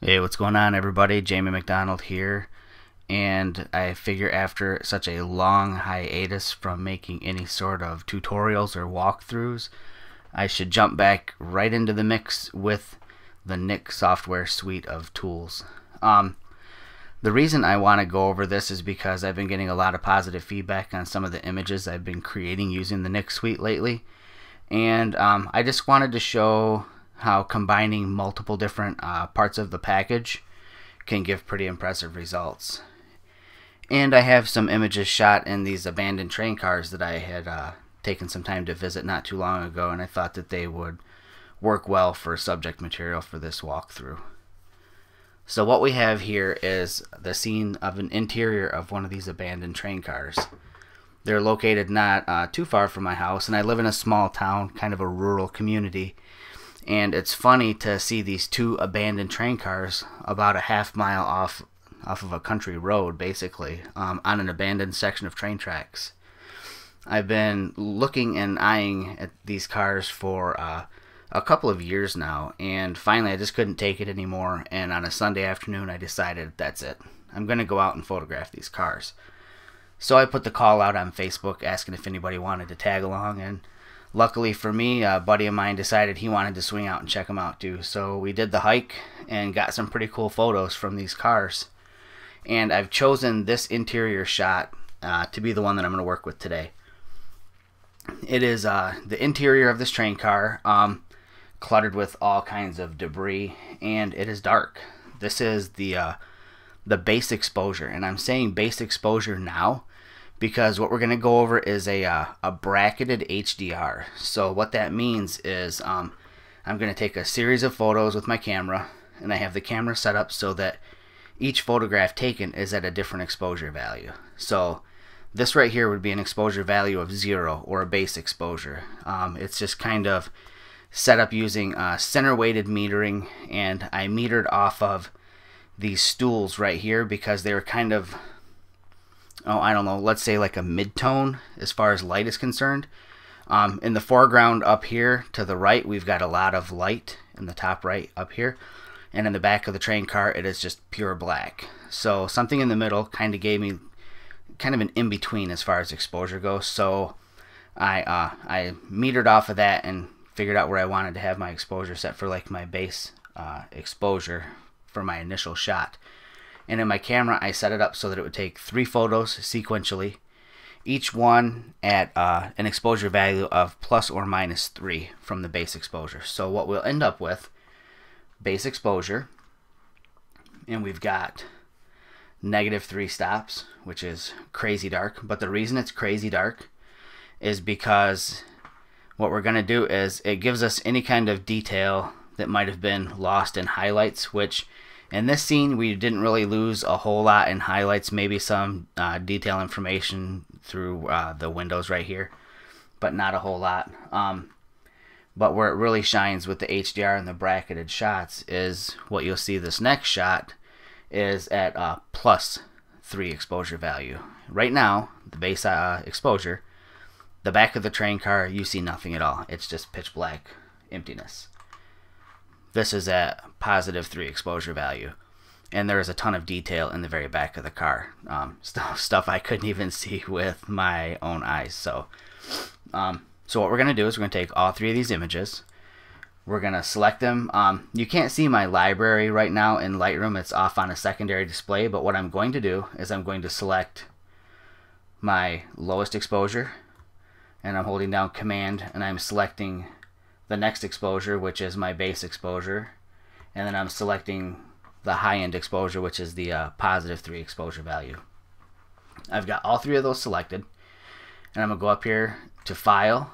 Hey, what's going on, everybody? Jamie MacDonald here. And I figure after such a long hiatus from making any sort of tutorials or walkthroughs, I should jump back right into the mix with the Nik software suite of tools. Um, the reason I want to go over this is because I've been getting a lot of positive feedback on some of the images I've been creating using the Nik suite lately. And um, I just wanted to show how combining multiple different uh, parts of the package can give pretty impressive results. And I have some images shot in these abandoned train cars that I had uh, taken some time to visit not too long ago, and I thought that they would work well for subject material for this walkthrough. So what we have here is the scene of an interior of one of these abandoned train cars. They're located not uh, too far from my house, and I live in a small town, kind of a rural community, and it's funny to see these two abandoned train cars about a half mile off off of a country road basically um, on an abandoned section of train tracks. I've been looking and eyeing at these cars for uh, a couple of years now and finally i just couldn't take it anymore and on a sunday afternoon i decided that's it. I'm going to go out and photograph these cars. So i put the call out on facebook asking if anybody wanted to tag along and luckily for me, a buddy of mine decided he wanted to swing out and check them out too. So we did the hike and got some pretty cool photos from these cars. And I've chosen this interior shot uh, to be the one that I'm going to work with today. It is uh, the interior of this train car, um, cluttered with all kinds of debris, and it is dark. This is the uh, the base exposure, and I'm saying base exposure now because what we're going to go over is a, uh, a bracketed HDR. So what that means is um, I'm going to take a series of photos with my camera and I have the camera set up so that each photograph taken is at a different exposure value. So this right here would be an exposure value of zero or a base exposure. Um, it's just kind of set up using uh, center weighted metering and I metered off of these stools right here because they were kind of oh, I don't know, let's say like a mid-tone as far as light is concerned. Um, in the foreground up here to the right, we've got a lot of light in the top right up here. And in the back of the train car, it is just pure black. So something in the middle kind of gave me kind of an in-between as far as exposure goes. So I, uh, I metered off of that and figured out where I wanted to have my exposure set for like my base uh, exposure for my initial shot and in my camera I set it up so that it would take three photos sequentially each one at uh, an exposure value of plus or minus 3 from the base exposure. So what we'll end up with, base exposure, and we've got negative 3 stops, which is crazy dark. But the reason it's crazy dark is because what we're going to do is it gives us any kind of detail that might have been lost in highlights, which in this scene, we didn't really lose a whole lot in highlights, maybe some uh, detail information through uh, the windows right here, but not a whole lot. Um, but where it really shines with the HDR and the bracketed shots is what you'll see this next shot is at uh, plus 3 exposure value. Right now, the base uh, exposure, the back of the train car, you see nothing at all. It's just pitch black emptiness. This is at positive 3 exposure value. And there is a ton of detail in the very back of the car. Um, stuff, stuff I couldn't even see with my own eyes. So, um, so what we're going to do is we're going to take all three of these images. We're going to select them. Um, you can't see my library right now in Lightroom. It's off on a secondary display. But what I'm going to do is I'm going to select my lowest exposure. And I'm holding down Command and I'm selecting the next exposure, which is my base exposure, and then I'm selecting the high-end exposure, which is the uh, positive 3 exposure value. I've got all three of those selected, and I'm going to go up here to File,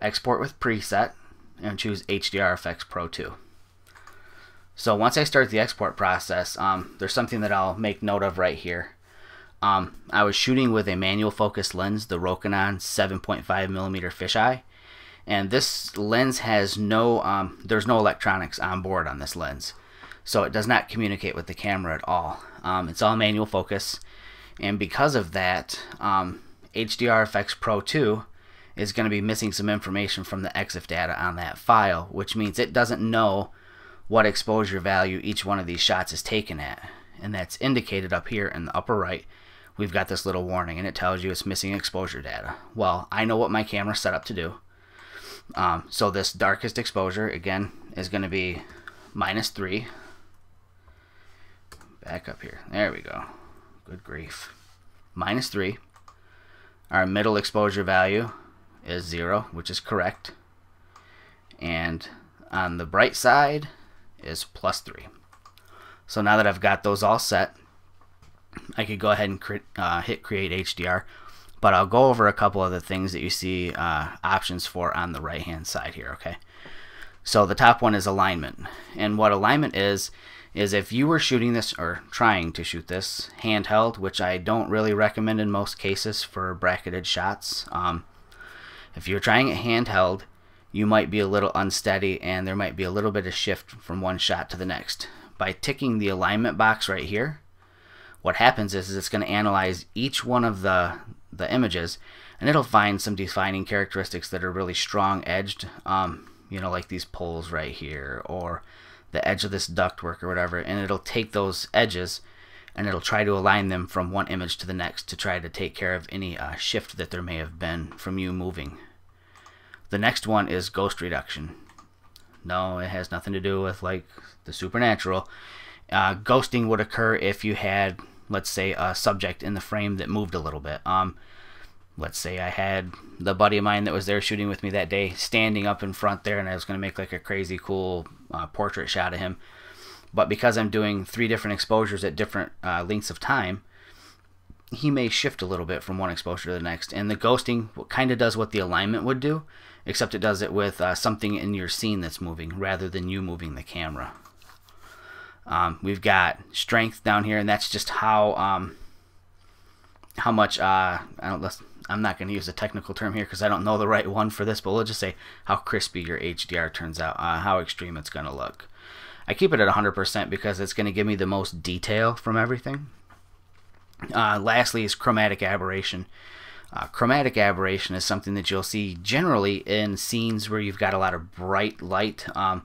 Export with Preset, and choose HDR Efex Pro 2. So once I start the export process, um, there's something that I'll make note of right here. Um, I was shooting with a manual focus lens, the Rokinon 7.5 millimeter fisheye, and this lens has no um, there's no electronics on board on this lens so it does not communicate with the camera at all um, it's all manual focus and because of that um, HDR Efex Pro 2 is going to be missing some information from the EXIF data on that file which means it doesn't know what exposure value each one of these shots is taken at. And that's indicated up here in the upper right. We've got this little warning and it tells you it's missing exposure data. Well, I know what my camera's set up to do. Um, so this darkest exposure, again, is going to be minus 3. Back up here. There we go. Good grief. Minus 3. Our middle exposure value is 0, which is correct. And on the bright side is plus 3. So now that I've got those all set, I could go ahead and cre uh, hit Create HDR. But I'll go over a couple of the things that you see uh, options for on the right hand side here, okay? So the top one is alignment. And what alignment is, is if you were shooting this or trying to shoot this handheld, which I don't really recommend in most cases for bracketed shots. Um, if you're trying it handheld, you might be a little unsteady and there might be a little bit of shift from one shot to the next. By ticking the alignment box right here, what happens is, is it's going to analyze each one of the, the images and it'll find some defining characteristics that are really strong edged, um, you know, like these poles right here or the edge of this ductwork or whatever, and it'll take those edges and it'll try to align them from one image to the next to try to take care of any uh, shift that there may have been from you moving. The next one is ghost reduction. No, it has nothing to do with like the supernatural. Uh, ghosting would occur if you had, let's say, a subject in the frame that moved a little bit. Um, let's say I had the buddy of mine that was there shooting with me that day standing up in front there and I was going to make like a crazy cool uh, portrait shot of him. But because I'm doing three different exposures at different uh, lengths of time, he may shift a little bit from one exposure to the next. And the ghosting kind of does what the alignment would do, except it does it with uh, something in your scene that's moving rather than you moving the camera. Um, we've got strength down here, and that's just how um, how much uh, I don't. I'm not going to use a technical term here because I don't know the right one for this, but we'll just say how crispy your HDR turns out, uh, how extreme it's going to look. I keep it at 100% because it's going to give me the most detail from everything. Uh, lastly is chromatic aberration. Uh, chromatic aberration is something that you'll see generally in scenes where you've got a lot of bright light, um,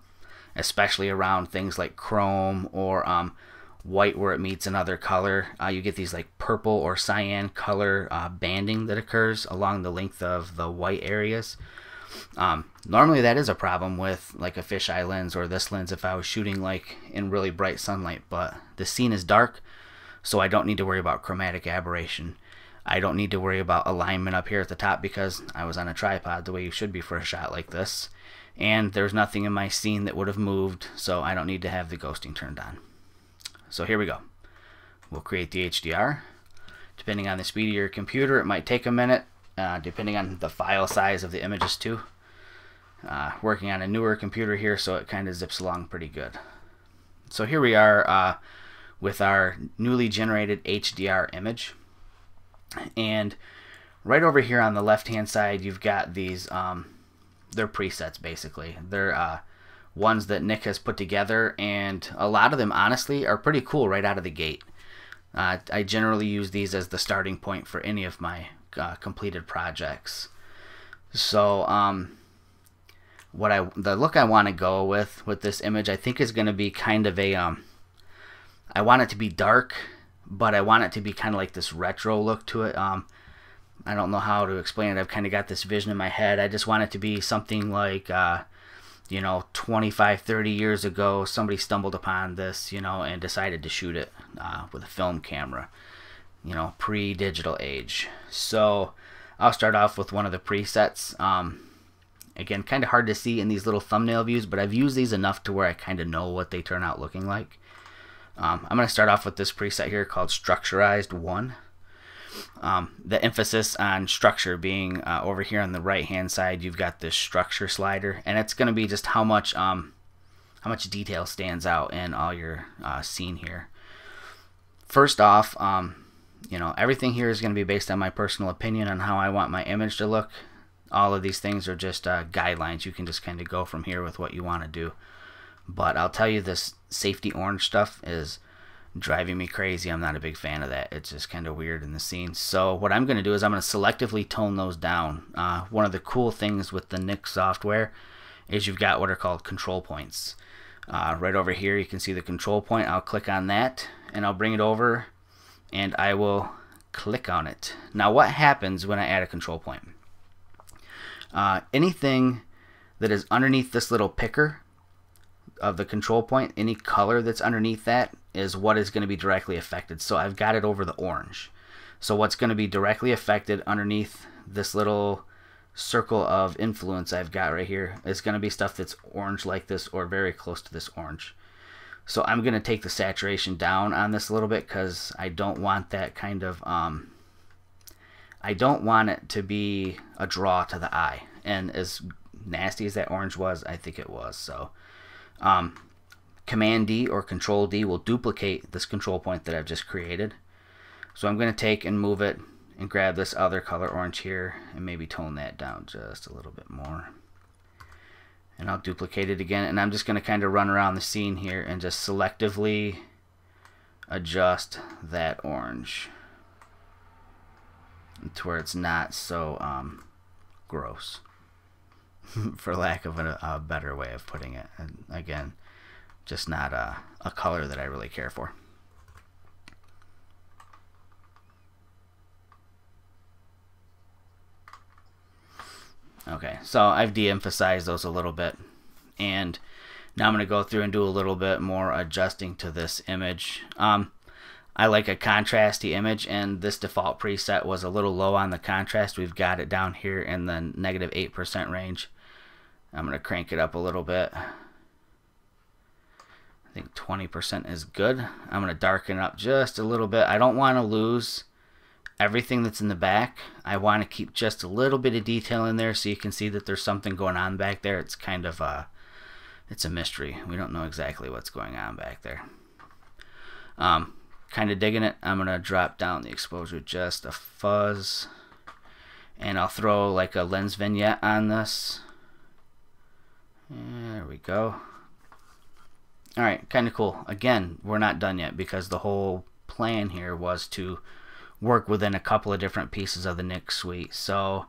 especially around things like chrome or um, white where it meets another color. Uh, you get these like purple or cyan color uh, banding that occurs along the length of the white areas. Um, normally that is a problem with like a fisheye lens or this lens if I was shooting like in really bright sunlight, but the scene is dark, so I don't need to worry about chromatic aberration. I don't need to worry about alignment up here at the top because I was on a tripod the way you should be for a shot like this. And there's nothing in my scene that would have moved, so I don't need to have the ghosting turned on. So here we go. We'll create the HDR. Depending on the speed of your computer, it might take a minute, uh, depending on the file size of the images too. Uh, working on a newer computer here, so it kind of zips along pretty good. So here we are uh, with our newly generated HDR image. And right over here on the left hand side, you've got these, um, they're presets basically. They're uh, ones that Nik has put together, and a lot of them, honestly, are pretty cool right out of the gate. Uh, I generally use these as the starting point for any of my uh, completed projects. So, um, what I the look I want to go with with this image, I think is going to be kind of a um, I want it to be dark, but I want it to be kind of like this retro look to it. Um, I don't know how to explain it. I've kind of got this vision in my head. I just want it to be something like uh, you know 25 30 years ago somebody stumbled upon this you know and decided to shoot it uh, with a film camera you know pre-digital age so I'll start off with one of the presets um, again kind of hard to see in these little thumbnail views but I've used these enough to where I kind of know what they turn out looking like um, I'm going to start off with this preset here called structurized 1 um, the emphasis on structure being uh, over here on the right hand side, you've got this structure slider, and it's going to be just how much um, how much detail stands out in all your uh, scene here. First off, um, you know everything here is going to be based on my personal opinion on how I want my image to look. All of these things are just uh, guidelines. You can just kind of go from here with what you want to do. But I'll tell you this safety orange stuff is driving me crazy. I'm not a big fan of that. It's just kind of weird in the scene. So what I'm going to do is I'm going to selectively tone those down. Uh, one of the cool things with the Nik software is you've got what are called control points. Uh, right over here you can see the control point. I'll click on that and I'll bring it over and I will click on it. Now what happens when I add a control point? Uh, anything that is underneath this little picker of the control point, any color that's underneath that is what is going to be directly affected. So I've got it over the orange. So what's going to be directly affected underneath this little circle of influence I've got right here is going to be stuff that's orange like this or very close to this orange. So I'm going to take the saturation down on this a little bit because I don't want that kind of, um, I don't want it to be a draw to the eye. And as nasty as that orange was, I think it was. So um, Command D or Control D will duplicate this control point that I've just created. So I'm going to take and move it and grab this other color orange here and maybe tone that down just a little bit more. And I'll duplicate it again. And I'm just going to kind of run around the scene here and just selectively adjust that orange to where it's not so um, gross for lack of a, a, better way of putting it. And again just not a, a color that I really care for Okay, so I've de-emphasized those a little bit. And now I'm going to go through and do a little bit more adjusting to this image. Um, I like a contrasty image, and this default preset was a little low on the contrast. We've got it down here in the negative 8% range. I'm going to crank it up a little bit. I think 20% is good. I'm going to darken up just a little bit. I don't want to lose everything that's in the back. I want to keep just a little bit of detail in there so you can see that there's something going on back there. It's kind of a, it's a mystery. We don't know exactly what's going on back there. Um, kind of digging it. I'm going to drop down the exposure just a fuzz. And I'll throw like a lens vignette on this. There we go. Alright, kind of cool. Again, we're not done yet because the whole plan here was to work within a couple of different pieces of the Nik suite. So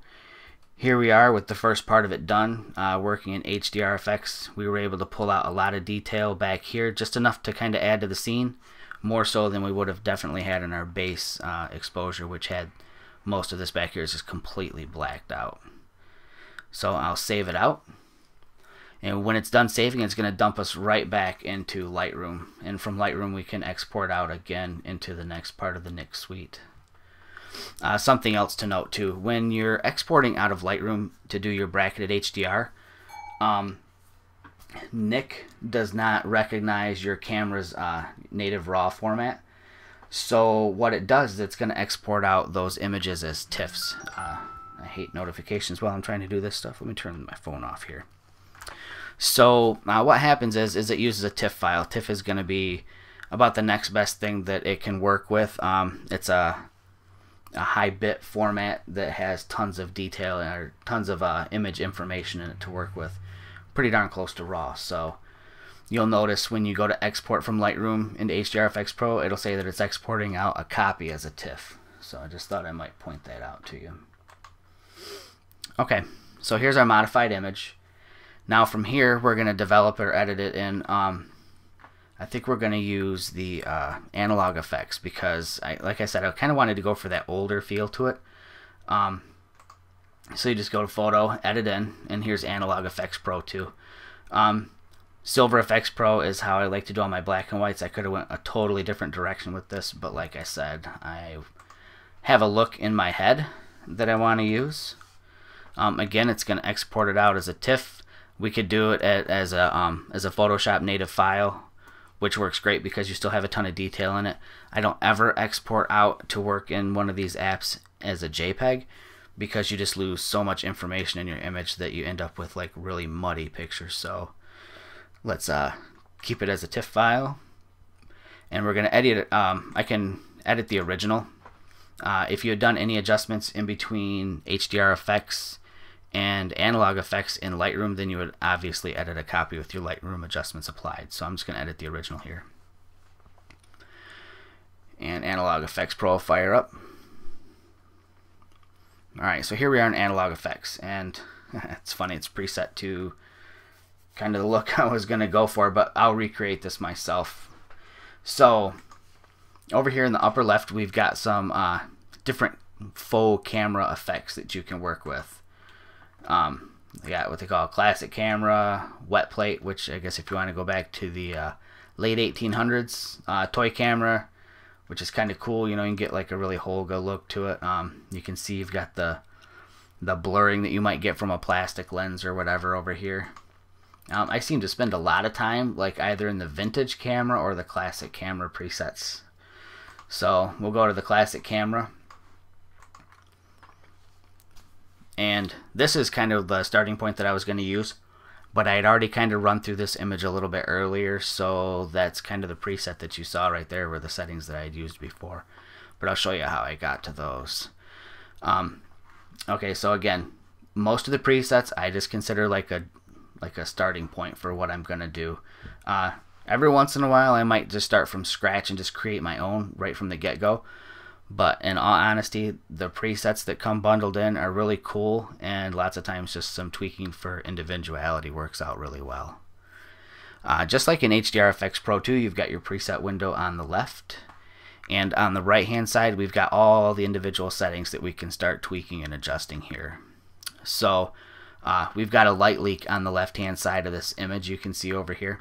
here we are with the first part of it done, uh, working in HDR Efex. We were able to pull out a lot of detail back here, just enough to kind of add to the scene, more so than we would have definitely had in our base uh, exposure, which had most of this back here is just completely blacked out. So I'll save it out. And when it's done saving, it's going to dump us right back into Lightroom. And from Lightroom, we can export out again into the next part of the Nik suite. Uh, something else to note too, when you're exporting out of Lightroom to do your bracketed HDR, um, Nik does not recognize your camera's uh, native RAW format. So what it does is it's going to export out those images as TIFFs. Uh, I hate notifications while I'm trying to do this stuff. Let me turn my phone off here. So uh, what happens is, is it uses a TIFF file. TIFF is going to be about the next best thing that it can work with. Um, it's a a high bit format that has tons of detail or tons of uh, image information in it to work with. Pretty darn close to RAW. So you'll notice when you go to export from Lightroom into HDR Efex Pro, it'll say that it's exporting out a copy as a TIFF. So I just thought I might point that out to you. Okay, so here's our modified image. Now from here, we're going to develop or edit it in um, I think we're going to use the uh, Analog Efex because, I, like I said, I kind of wanted to go for that older feel to it. Um, so you just go to Photo, Edit In, and here's Analog Efex Pro 2. Um, Silver Efex Pro is how I like to do all my black and whites. I could have went a totally different direction with this, but like I said, I have a look in my head that I want to use. Um, again, it's going to export it out as a TIFF. We could do it as a um, as a Photoshop native file which works great because you still have a ton of detail in it. I don't ever export out to work in one of these apps as a JPEG because you just lose so much information in your image that you end up with like really muddy pictures. So let's uh, keep it as a TIFF file and we're going to edit it. Um, I can edit the original. Uh, if you had done any adjustments in between HDR Efex and Analog Efex in Lightroom, then you would obviously edit a copy with your Lightroom adjustments applied. So I'm just going to edit the original here. And Analog Efex Pro fire up. Alright, so here we are in Analog Efex. And it's funny, it's preset to kind of the look I was going to go for, but I'll recreate this myself. So over here in the upper left, we've got some uh, different faux camera effects that you can work with. Um, we got what they call a classic camera, wet plate, which I guess if you want to go back to the uh, late 1800s, uh, toy camera, which is kind of cool. You know, you can get like a really Holga look to it. Um, you can see you've got the the blurring that you might get from a plastic lens or whatever over here. Um, I seem to spend a lot of time like either in the vintage camera or the classic camera presets. So we'll go to the classic camera. And this is kind of the starting point that I was going to use. But I had already kind of run through this image a little bit earlier. So that's kind of the preset that you saw right there were the settings that I had used before. But I'll show you how I got to those. Um, okay, so again, most of the presets I just consider like a like a starting point for what I'm going to do. Uh, every once in a while, I might just start from scratch and just create my own right from the get-go. But in all honesty, the presets that come bundled in are really cool, and lots of times just some tweaking for individuality works out really well. Uh, just like in HDR Efex Pro 2, you've got your preset window on the left, and on the right hand side, we've got all the individual settings that we can start tweaking and adjusting here. So uh, we've got a light leak on the left hand side of this image you can see over here.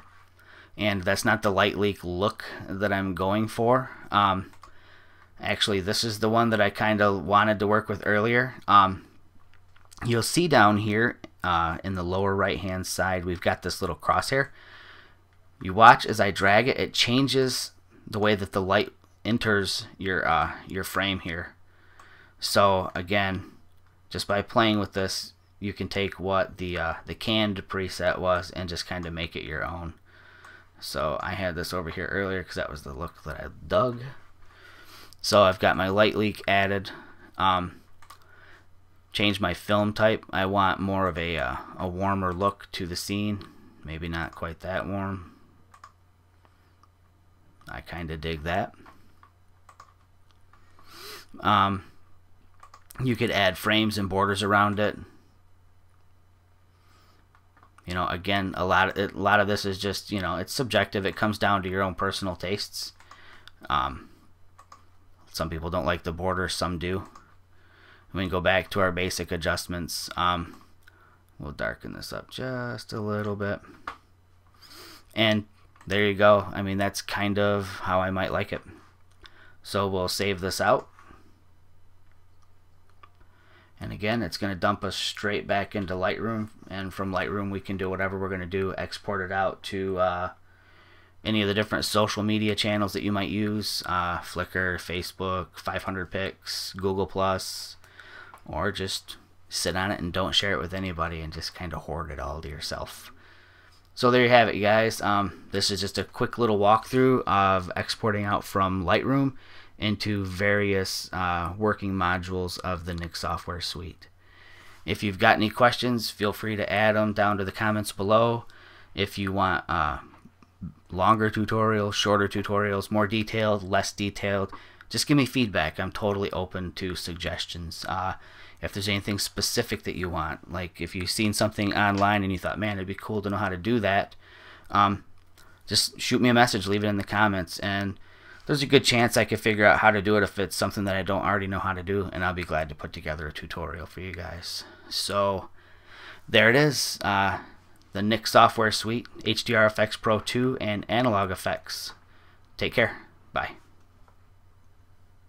And that's not the light leak look that I'm going for. Um, Actually, this is the one that I kind of wanted to work with earlier. Um, you'll see down here uh, in the lower right hand side, we've got this little crosshair. You watch as I drag it, it changes the way that the light enters your uh, your frame here. So again, just by playing with this, you can take what the uh, the canned preset was and just kind of make it your own. So I had this over here earlier because that was the look that I dug. So I've got my light leak added. Um, change my film type. I want more of a, uh, a warmer look to the scene. Maybe not quite that warm. I kind of dig that. Um, you could add frames and borders around it. You know, again, a lot of a lot of this is just you know it's subjective. It comes down to your own personal tastes. Um, some people don't like the border, some do. We can go back to our basic adjustments. Um, we'll darken this up just a little bit. And there you go. I mean, that's kind of how I might like it. So we'll save this out. And again, it's going to dump us straight back into Lightroom. And from Lightroom, we can do whatever we're going to do. Export it out to uh, any of the different social media channels that you might use uh, Flickr, Facebook, 500px, Google Plus, or just sit on it and don't share it with anybody and just kind of hoard it all to yourself. So there you have it, you guys. Um, this is just a quick little walkthrough of exporting out from Lightroom into various uh, working modules of the Nik software suite. If you've got any questions, feel free to add them down to the comments below. If you want uh, longer tutorials, shorter tutorials, more detailed, less detailed. Just give me feedback. I'm totally open to suggestions. Uh, if there's anything specific that you want, like if you've seen something online and you thought, man, it'd be cool to know how to do that, um, just shoot me a message, leave it in the comments, and there's a good chance I could figure out how to do it if it's something that I don't already know how to do, and I'll be glad to put together a tutorial for you guys. So, there it is. Uh, the Nik software suite, HDR Efex Pro 2, and Analog Efex. Take care. Bye.